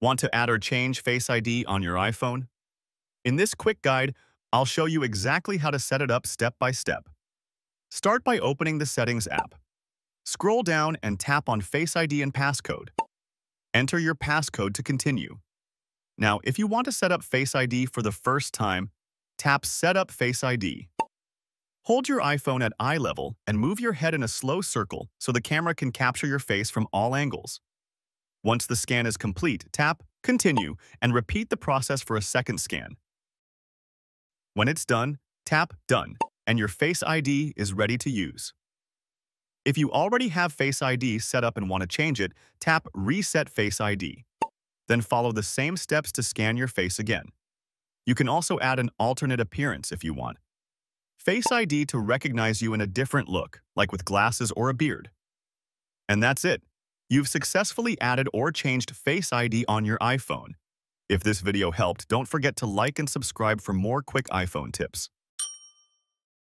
Want to add or change Face ID on your iPhone? In this quick guide, I'll show you exactly how to set it up step by step. Start by opening the Settings app. Scroll down and tap on Face ID and passcode. Enter your passcode to continue. Now, if you want to set up Face ID for the first time, tap Set up Face ID. Hold your iPhone at eye level and move your head in a slow circle so the camera can capture your face from all angles. Once the scan is complete, tap Continue and repeat the process for a second scan. When it's done, tap Done, and your Face ID is ready to use. If you already have Face ID set up and want to change it, tap Reset Face ID. Then follow the same steps to scan your face again. You can also add an alternate appearance if you want. Face ID to recognize you in a different look, like with glasses or a beard. And that's it. You've successfully added or changed Face ID on your iPhone. If this video helped, don't forget to like and subscribe for more quick iPhone tips.